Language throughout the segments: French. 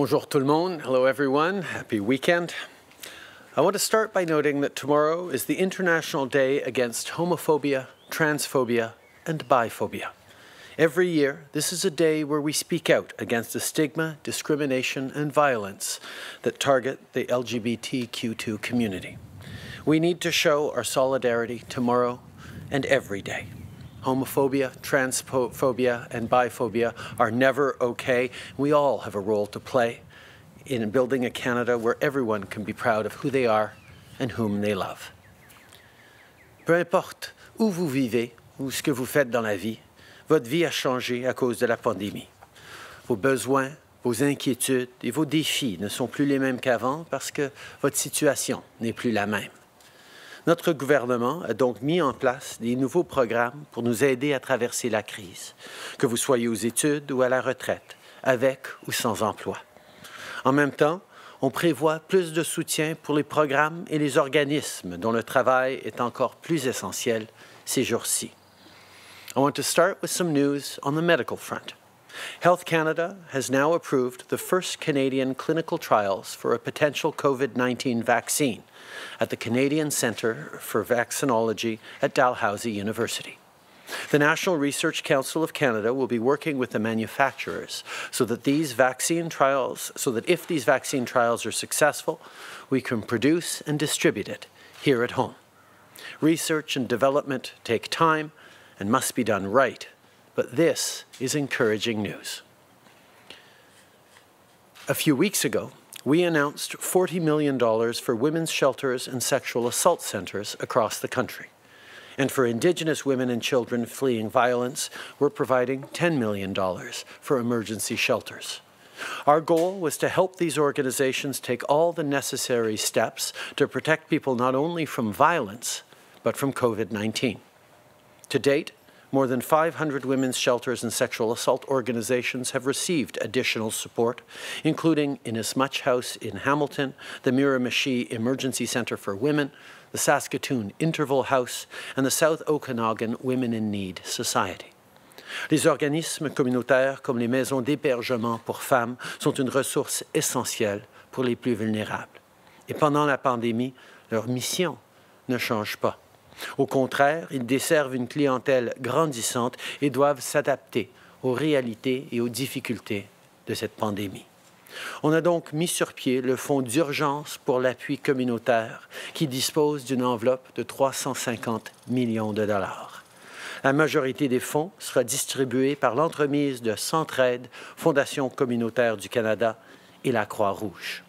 Bonjour tout le monde. Hello everyone. Happy weekend. I want to start by noting that tomorrow is the International Day Against Homophobia, Transphobia, and Biphobia. Every year, this is a day where we speak out against the stigma, discrimination, and violence that target the LGBTQ2 community. We need to show our solidarity tomorrow and every day. Homophobia, transphobia, and biphobia are never okay. We all have a role to play in building a Canada where everyone can be proud of who they are and whom they love. Peu importe où vous vivez ou ce que vous faites dans la vie, votre vie a changé à cause de la pandémie. Vos besoins, vos inquiétudes et vos défis ne sont plus les mêmes qu'avant parce que votre situation n'est plus la même. Notre gouvernement a donc mis en place des nouveaux programmes pour nous aider à traverser la crise, que vous soyez aux études ou à la retraite, avec ou sans emploi. En même temps, on prévoit plus de soutien pour les programmes et les organismes dont le travail est encore plus essentiel ces jours-ci. I want to start with some news on the medical front. Health Canada has now approved the first Canadian clinical trials for a potential COVID 19 vaccine at the Canadian Centre for Vaccinology at Dalhousie University. The National Research Council of Canada will be working with the manufacturers so that these vaccine trials, so that if these vaccine trials are successful, we can produce and distribute it here at home. Research and development take time and must be done right, but this is encouraging news. A few weeks ago, we announced $40 million for women's shelters and sexual assault centers across the country. And for Indigenous women and children fleeing violence, we're providing $10 million for emergency shelters. Our goal was to help these organizations take all the necessary steps to protect people not only from violence, but from COVID 19. To date, more than 500 women's shelters and sexual assault organizations have received additional support, including Inasmuch House in Hamilton, the Miramichi Emergency Center for Women, the Saskatoon Interval House, and the South Okanagan Women in Need Society. Les organismes communautaires comme les maisons d'hébergement pour femmes sont une ressource essentielle pour les plus vulnérables. Et pendant la pandémie, leur mission ne change pas. Au contraire, ils desservent une clientèle grandissante et doivent s'adapter aux réalités et aux difficultés de cette pandémie. On a donc mis sur pied le Fonds d'urgence pour l'appui communautaire qui dispose d'une enveloppe de 350 millions de dollars. La majorité des fonds sera distribuée par l'entremise de Centraide, Fondation communautaire du Canada et la Croix-Rouge.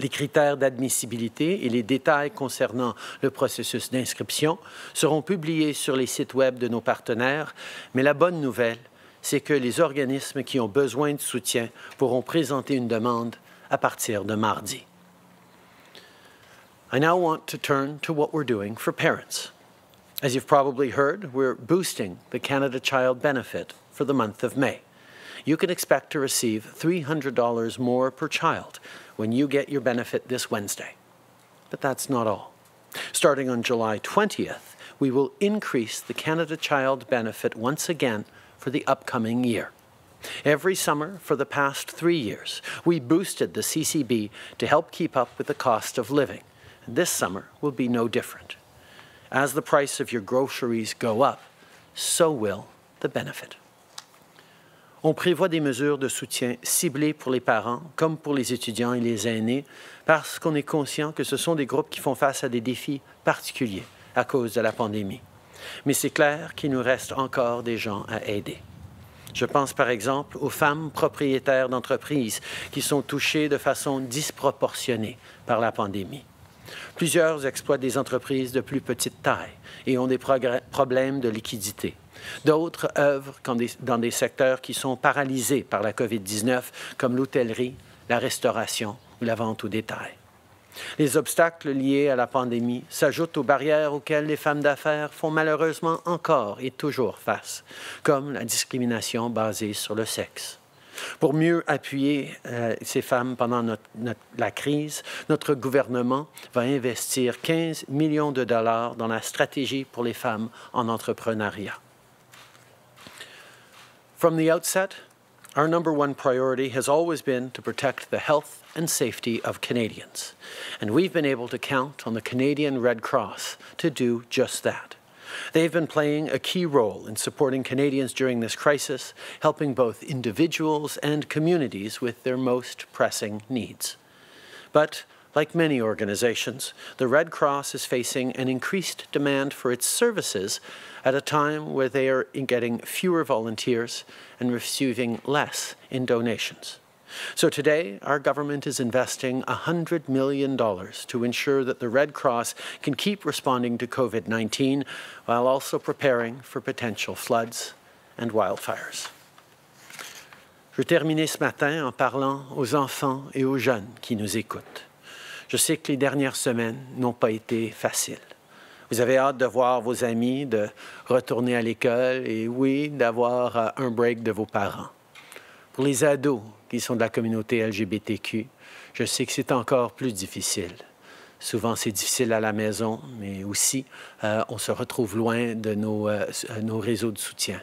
Les critères d'admissibilité et les détails concernant le processus d'inscription seront publiés sur les sites Web de nos partenaires, mais la bonne nouvelle, c'est que les organismes qui ont besoin de soutien pourront présenter une demande à partir de mardi. I now want to turn to what we're doing for parents. As you've probably heard, we're boosting the Canada Child Benefit for the month of May. You can expect to receive $300 more per child when you get your benefit this Wednesday. But that's not all. Starting on July 20th, we will increase the Canada Child Benefit once again for the upcoming year. Every summer for the past three years, we boosted the CCB to help keep up with the cost of living. This summer will be no different. As the price of your groceries go up, so will the benefit. On prévoit des mesures de soutien ciblées pour les parents comme pour les étudiants et les aînés parce qu'on est conscient que ce sont des groupes qui font face à des défis particuliers à cause de la pandémie. Mais c'est clair qu'il nous reste encore des gens à aider. Je pense par exemple aux femmes propriétaires d'entreprises qui sont touchées de façon disproportionnée par la pandémie. Plusieurs exploitent des entreprises de plus petite taille et ont des problèmes de liquidité. D'autres œuvrent dans des secteurs qui sont paralysés par la COVID-19, comme l'hôtellerie, la restauration ou la vente au détail. Les obstacles liés à la pandémie s'ajoutent aux barrières auxquelles les femmes d'affaires font malheureusement encore et toujours face, comme la discrimination basée sur le sexe. Pour mieux appuyer euh, ces femmes pendant la crise, notre gouvernement va investir 15 millions de dollars dans la stratégie pour les femmes en entrepreneuriat. From the outset, Our number one priority has always been to protect the health and safety of Canadians, and we've been able to count on the Canadian Red Cross to do just that. They've been playing a key role in supporting Canadians during this crisis, helping both individuals and communities with their most pressing needs. But like many organizations, the Red Cross is facing an increased demand for its services at a time where they are getting fewer volunteers and receiving less in donations. So today, our government is investing $100 million to ensure that the Red Cross can keep responding to COVID-19 while also preparing for potential floods and wildfires. Je terminais ce matin en parlant aux enfants et aux jeunes qui nous écoutent. Je sais que les dernières semaines n'ont pas été faciles. Vous avez hâte de voir vos amis, de retourner à l'école et oui, d'avoir euh, un break de vos parents. Pour les ados qui sont de la communauté LGBTQ, je sais que c'est encore plus difficile. Souvent, c'est difficile à la maison, mais aussi, euh, on se retrouve loin de nos, euh, nos réseaux de soutien.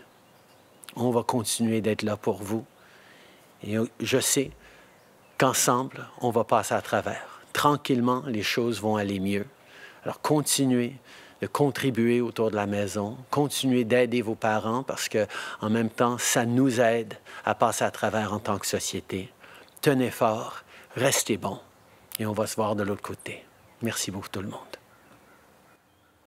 On va continuer d'être là pour vous. Et je sais qu'ensemble, on va passer à travers tranquillement, les choses vont aller mieux. Alors, continuez de contribuer autour de la maison, continuez d'aider vos parents parce que, en même temps, ça nous aide à passer à travers en tant que société. Tenez fort, restez bons et on va se voir de l'autre côté. Merci beaucoup tout le monde.